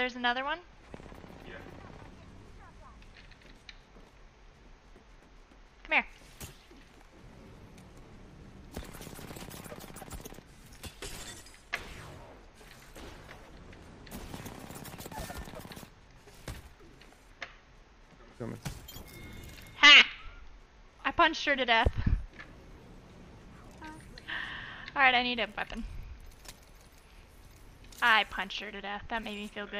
there's another one? Yeah. Come here. Coming. Ha! I punched her to death. Alright, I need a weapon. I punched her to death. That made me feel good.